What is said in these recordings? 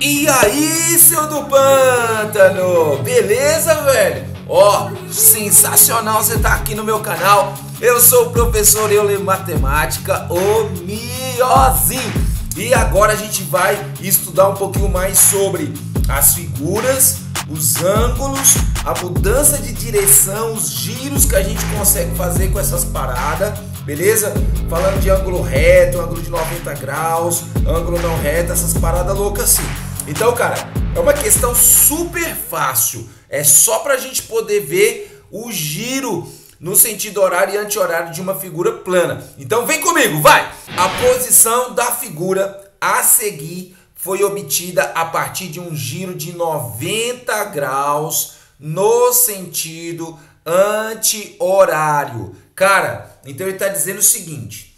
E aí, seu do pântano? Beleza, velho? Ó, sensacional você tá aqui no meu canal. Eu sou o professor Euler Matemática, o Miozinho. E agora a gente vai estudar um pouquinho mais sobre as figuras, os ângulos, a mudança de direção, os giros que a gente consegue fazer com essas paradas beleza? Falando de ângulo reto, ângulo de 90 graus, ângulo não reto, essas paradas loucas assim. Então, cara, é uma questão super fácil. É só para a gente poder ver o giro no sentido horário e anti-horário de uma figura plana. Então vem comigo, vai! A posição da figura a seguir foi obtida a partir de um giro de 90 graus no sentido anti-horário. Cara, então ele está dizendo o seguinte: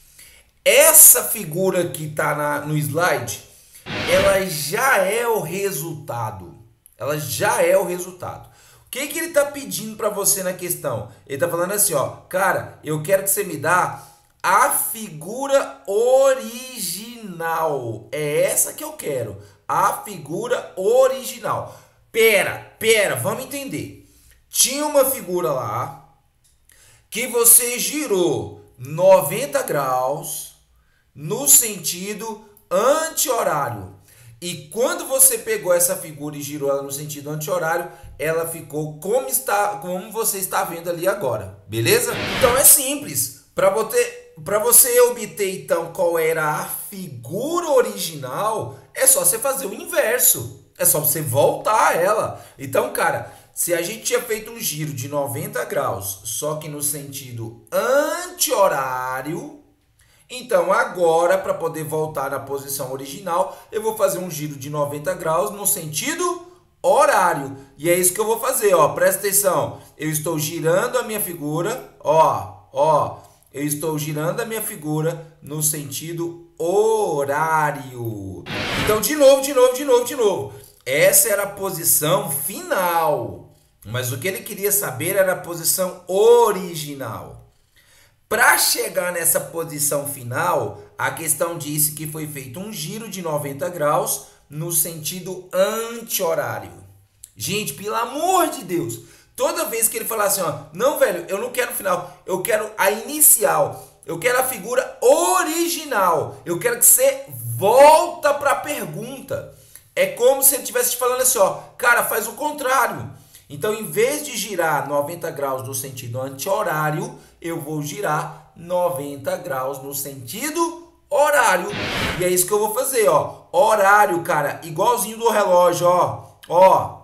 essa figura que está no slide, ela já é o resultado. Ela já é o resultado. O que, que ele está pedindo para você na questão? Ele está falando assim, ó, cara, eu quero que você me dá a figura original. É essa que eu quero. A figura original. Pera, pera, vamos entender. Tinha uma figura lá que você girou 90 graus no sentido anti-horário. E quando você pegou essa figura e girou ela no sentido anti-horário, ela ficou como está, como você está vendo ali agora, beleza? Então é simples. Para você, para você obter então qual era a figura original, é só você fazer o inverso. É só você voltar ela. Então, cara, se a gente tinha feito um giro de 90 graus, só que no sentido anti-horário, então agora, para poder voltar na posição original, eu vou fazer um giro de 90 graus no sentido horário. E é isso que eu vou fazer, ó. Presta atenção. Eu estou girando a minha figura, ó, ó. Eu estou girando a minha figura no sentido horário. Então, de novo, de novo, de novo, de novo. Essa era a posição final. Mas o que ele queria saber era a posição original. Para chegar nessa posição final, a questão disse que foi feito um giro de 90 graus no sentido anti-horário. Gente, pelo amor de Deus, toda vez que ele falar assim, ó, não, velho, eu não quero final, eu quero a inicial, eu quero a figura original, eu quero que você volta para a pergunta. É como se ele estivesse te falando assim, ó, cara, faz o contrário. Então, em vez de girar 90 graus no sentido anti-horário, eu vou girar 90 graus no sentido horário. E é isso que eu vou fazer, ó. Horário, cara, igualzinho do relógio, ó. Ó,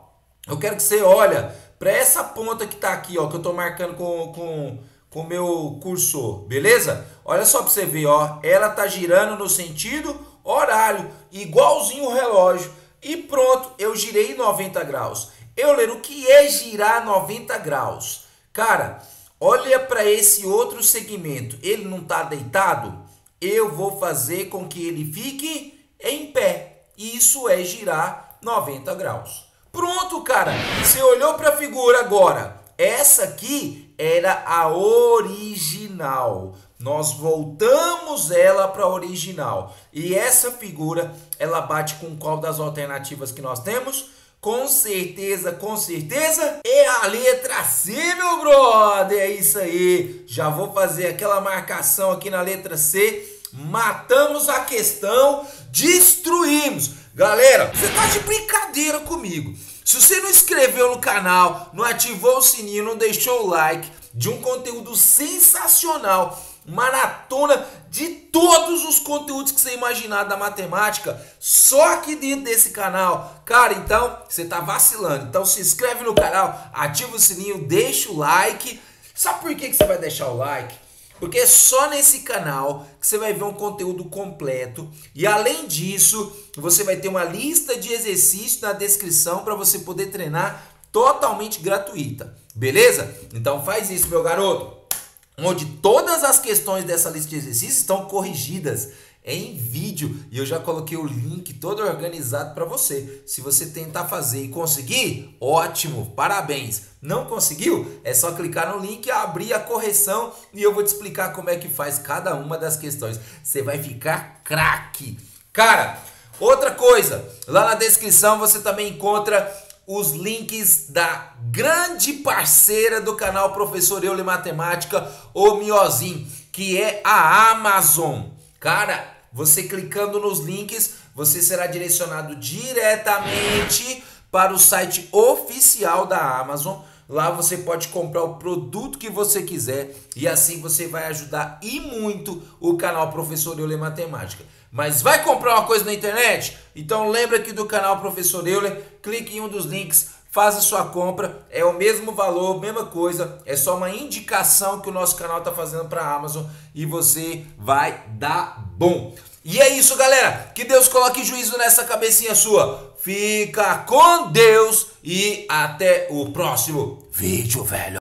eu quero que você olha para essa ponta que tá aqui, ó, que eu tô marcando com com com o meu cursor, beleza? Olha só para você ver, ó, ela tá girando no sentido horário, igualzinho o relógio. E pronto, eu girei 90 graus. Eu ler o que é girar 90 graus? Cara, olha para esse outro segmento. Ele não está deitado? Eu vou fazer com que ele fique em pé. Isso é girar 90 graus. Pronto, cara. Você olhou para a figura agora. Essa aqui era a original. Nós voltamos ela para a original. E essa figura, ela bate com qual das alternativas que nós temos? Com certeza, com certeza é a letra C, meu brother. É isso aí. Já vou fazer aquela marcação aqui na letra C. Matamos a questão, destruímos. Galera, você tá de brincadeira comigo. Se você não inscreveu no canal, não ativou o sininho, não deixou o like de um conteúdo sensacional maratona de todos os conteúdos que você imaginar da matemática, só aqui dentro desse canal. Cara, então você tá vacilando. Então se inscreve no canal, ativa o sininho, deixa o like. Sabe por que, que você vai deixar o like? Porque é só nesse canal que você vai ver um conteúdo completo. E além disso, você vai ter uma lista de exercícios na descrição para você poder treinar totalmente gratuita. Beleza? Então faz isso, meu garoto onde todas as questões dessa lista de exercícios estão corrigidas em vídeo e eu já coloquei o link todo organizado para você. Se você tentar fazer e conseguir, ótimo, parabéns. Não conseguiu? É só clicar no link, abrir a correção e eu vou te explicar como é que faz cada uma das questões. Você vai ficar craque. Cara, Outra coisa, lá na descrição você também encontra os links da grande parceira do canal Professor Eule Matemática, o Miozin, que é a Amazon. Cara, você clicando nos links, você será direcionado diretamente para o site oficial da Amazon. Lá você pode comprar o produto que você quiser e assim você vai ajudar e muito o canal Professor Euler Matemática. Mas vai comprar uma coisa na internet? Então lembra aqui do canal Professor Euler, clique em um dos links, faça sua compra, é o mesmo valor, mesma coisa, é só uma indicação que o nosso canal está fazendo para a Amazon e você vai dar bom. E é isso, galera. Que Deus coloque juízo nessa cabecinha sua. Fica com Deus e até o próximo vídeo, velho.